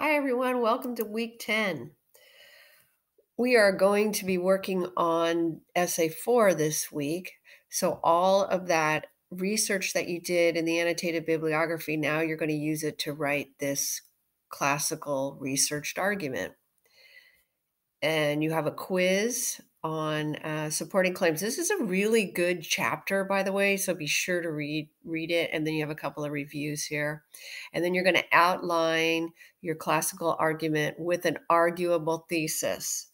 Hi, everyone. Welcome to week 10. We are going to be working on essay four this week. So, all of that research that you did in the annotated bibliography, now you're going to use it to write this classical researched argument. And you have a quiz on uh, supporting claims. This is a really good chapter, by the way, so be sure to read read it. And then you have a couple of reviews here, and then you're going to outline your classical argument with an arguable thesis.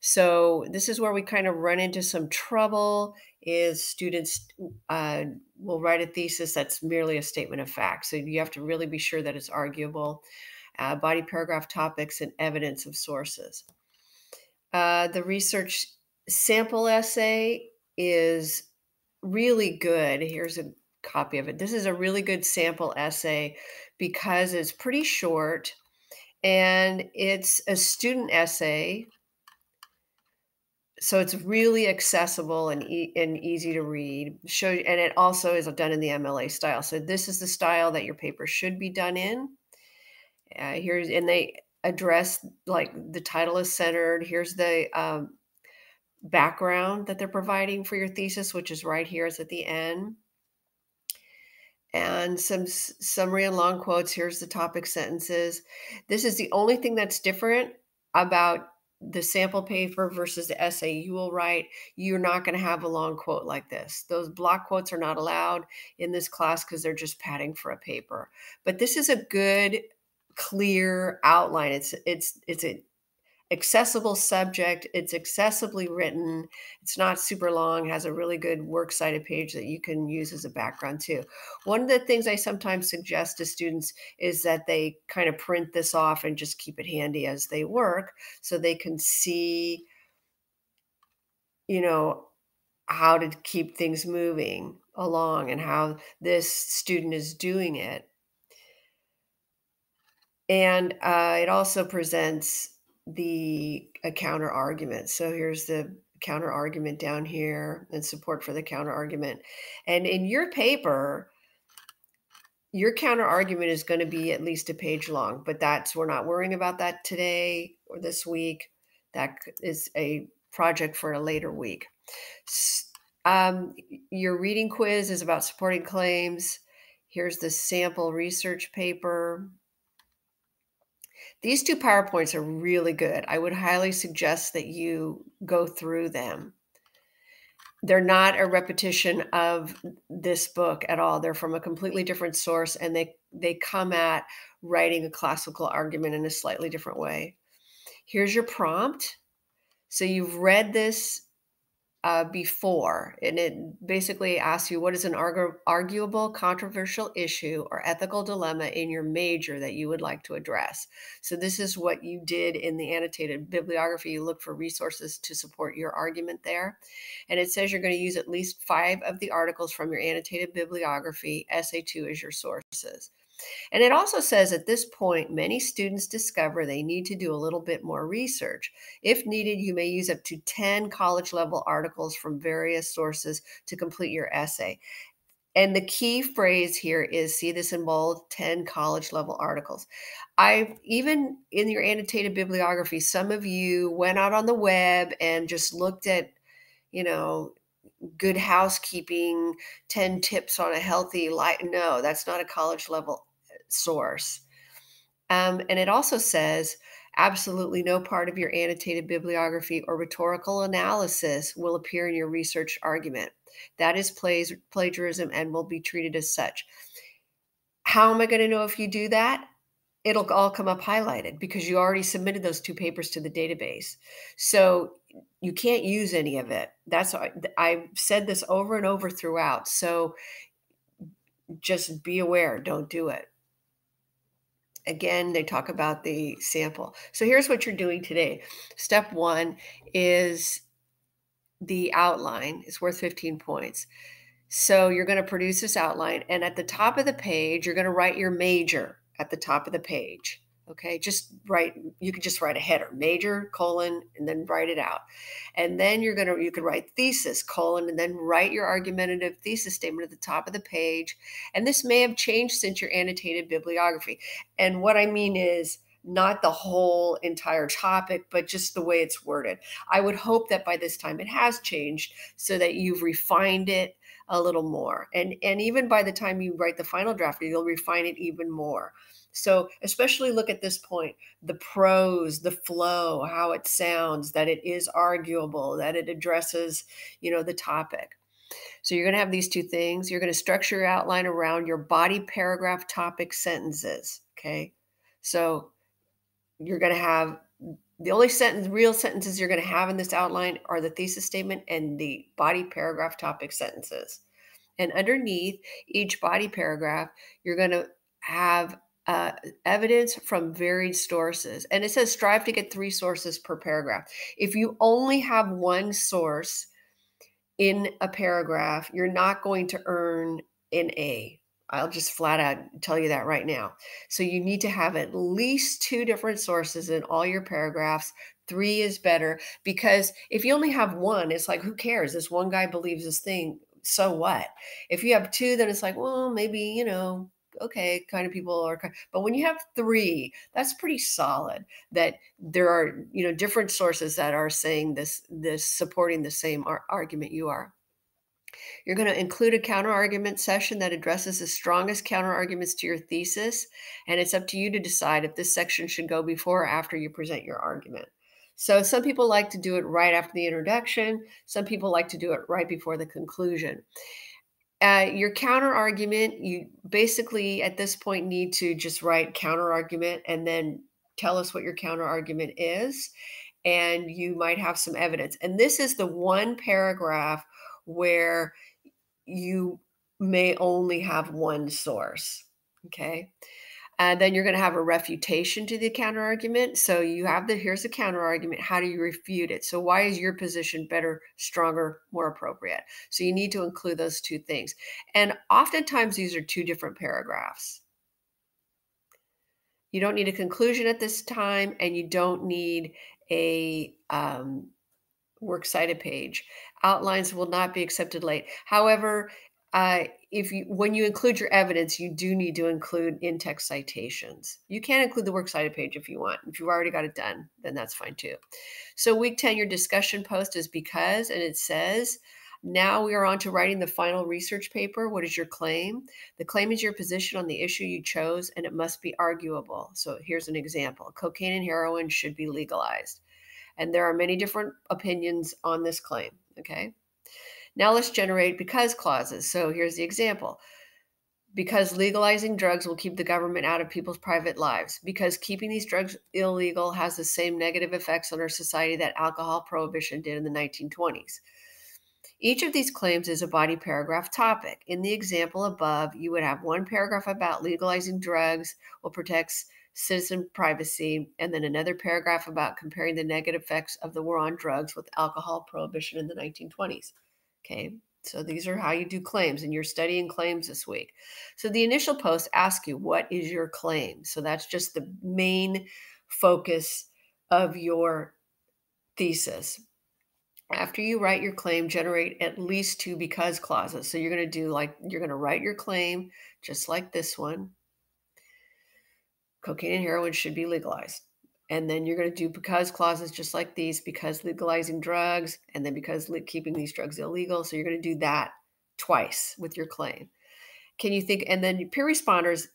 So this is where we kind of run into some trouble. Is students uh, will write a thesis that's merely a statement of fact. So you have to really be sure that it's arguable. Uh, body paragraph topics and evidence of sources. Uh, the research sample essay is really good. Here's a copy of it. This is a really good sample essay because it's pretty short and it's a student essay. So it's really accessible and, e- and easy to read. Show and it also is done in the MLA style. So this is the style that your paper should be done in. Uh, here's and they address like the title is centered. Here's the um, background that they're providing for your thesis, which is right here. It's at the end. And some summary and long quotes. Here's the topic sentences. This is the only thing that's different about the sample paper versus the essay you will write. You're not going to have a long quote like this. Those block quotes are not allowed in this class because they're just padding for a paper. But this is a good clear outline. It's it's it's a accessible subject. It's accessibly written. It's not super long, has a really good works cited page that you can use as a background too. One of the things I sometimes suggest to students is that they kind of print this off and just keep it handy as they work so they can see, you know, how to keep things moving along and how this student is doing it. And uh, it also presents the a counter argument. So here's the counter argument down here and support for the counter argument. And in your paper, your counter argument is going to be at least a page long, but that's we're not worrying about that today or this week. That is a project for a later week. Um, your reading quiz is about supporting claims. Here's the sample research paper. These two PowerPoints are really good. I would highly suggest that you go through them. They're not a repetition of this book at all. They're from a completely different source and they they come at writing a classical argument in a slightly different way. Here's your prompt. So you've read this uh, before, and it basically asks you what is an argu- arguable, controversial issue or ethical dilemma in your major that you would like to address. So, this is what you did in the annotated bibliography. You look for resources to support your argument there. And it says you're going to use at least five of the articles from your annotated bibliography. Essay two is your sources. And it also says at this point, many students discover they need to do a little bit more research. If needed, you may use up to 10 college level articles from various sources to complete your essay. And the key phrase here is see this in bold 10 college level articles. I've even in your annotated bibliography, some of you went out on the web and just looked at, you know, good housekeeping 10 tips on a healthy life. No, that's not a college level source. Um, and it also says absolutely no part of your annotated bibliography or rhetorical analysis will appear in your research argument. That is plagiarism and will be treated as such. How am I going to know if you do that? It'll all come up highlighted because you already submitted those two papers to the database. So you can't use any of it. That's I've said this over and over throughout. So just be aware, don't do it again, they talk about the sample. So here's what you're doing today. Step one is the outline it's worth 15 points. So you're going to produce this outline, and at the top of the page, you're going to write your major at the top of the page. Okay, just write, you could just write a header, major, colon, and then write it out. And then you're going to, you could write thesis, colon, and then write your argumentative thesis statement at the top of the page. And this may have changed since your annotated bibliography. And what I mean is, not the whole entire topic, but just the way it's worded. I would hope that by this time it has changed so that you've refined it a little more. And and even by the time you write the final draft, you'll refine it even more. So, especially look at this point the prose, the flow, how it sounds, that it is arguable, that it addresses, you know, the topic. So, you're going to have these two things. You're going to structure your outline around your body paragraph topic sentences. Okay. So, you're going to have the only sentence, real sentences you're going to have in this outline are the thesis statement and the body paragraph topic sentences. And underneath each body paragraph, you're going to have uh, evidence from varied sources. And it says strive to get three sources per paragraph. If you only have one source in a paragraph, you're not going to earn an A. I'll just flat out tell you that right now. So you need to have at least two different sources in all your paragraphs. Three is better because if you only have one, it's like, who cares? This one guy believes this thing. So what? If you have two, then it's like, well, maybe, you know, okay, kind of people are, but when you have three, that's pretty solid that there are, you know, different sources that are saying this, this supporting the same ar- argument you are. You're going to include a counterargument session that addresses the strongest counterarguments to your thesis. And it's up to you to decide if this section should go before or after you present your argument. So some people like to do it right after the introduction. Some people like to do it right before the conclusion. Uh, your counterargument, you basically at this point need to just write counterargument and then tell us what your counterargument is. And you might have some evidence. And this is the one paragraph where you may only have one source. Okay. And then you're going to have a refutation to the counter argument. So you have the here's the counter argument. How do you refute it? So why is your position better, stronger, more appropriate? So you need to include those two things. And oftentimes these are two different paragraphs. You don't need a conclusion at this time, and you don't need a um, works cited page. Outlines will not be accepted late. However, uh, if you when you include your evidence, you do need to include in-text citations. You can include the works cited page if you want. If you've already got it done, then that's fine too. So week 10, your discussion post is because, and it says, now we are on to writing the final research paper. What is your claim? The claim is your position on the issue you chose, and it must be arguable. So here's an example cocaine and heroin should be legalized. And there are many different opinions on this claim. Okay. Now let's generate because clauses. So here's the example. Because legalizing drugs will keep the government out of people's private lives. Because keeping these drugs illegal has the same negative effects on our society that alcohol prohibition did in the 1920s. Each of these claims is a body paragraph topic. In the example above, you would have one paragraph about legalizing drugs will protect citizen privacy, and then another paragraph about comparing the negative effects of the war on drugs with alcohol prohibition in the 1920s. Okay, so these are how you do claims, and you're studying claims this week. So the initial post asks you, What is your claim? So that's just the main focus of your thesis. After you write your claim, generate at least two because clauses. So you're going to do like, you're going to write your claim just like this one. Cocaine and heroin should be legalized. And then you're going to do because clauses just like these because legalizing drugs and then because keeping these drugs illegal. So you're going to do that twice with your claim. Can you think and then peer responders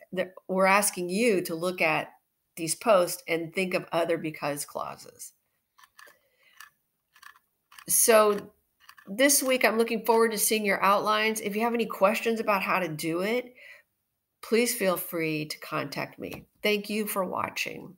we're asking you to look at these posts and think of other because clauses. So this week i'm looking forward to seeing your outlines. If you have any questions about how to do it please feel free to contact me. Thank you for watching